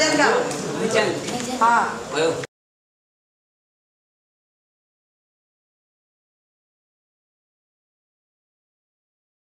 真的，啊，没有。